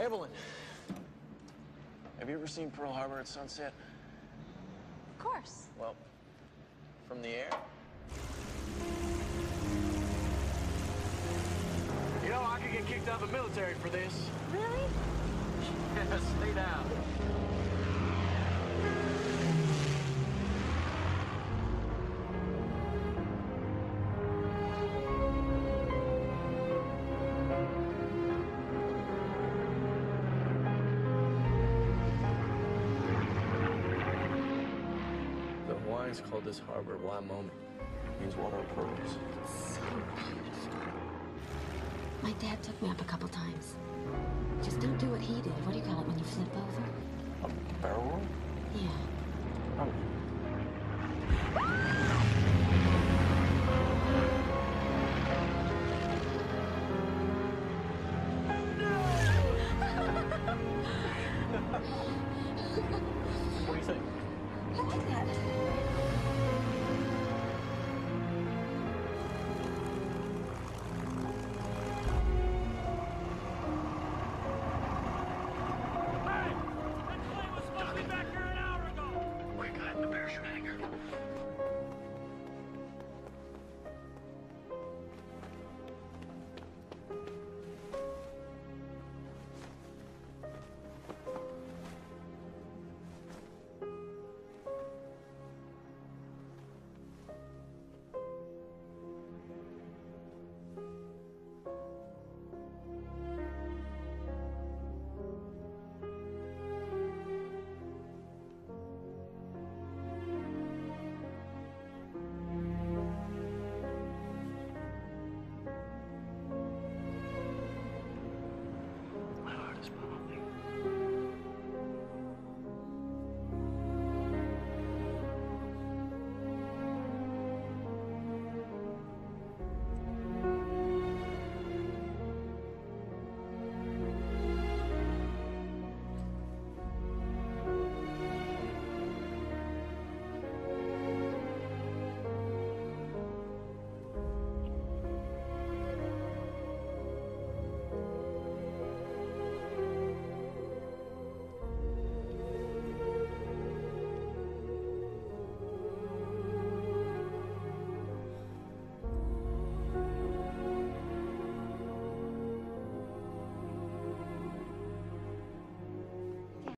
Evelyn, have you ever seen Pearl Harbor at sunset? Of course. Well, from the air? You know, I could get kicked out of the military for this. Really? Hawaiians called this harbor Waimomi. It means water of pearls. So beautiful. My dad took me up a couple times. Just don't do what he did. What do you call it when you flip over? A barrel roll? Yeah. Oh.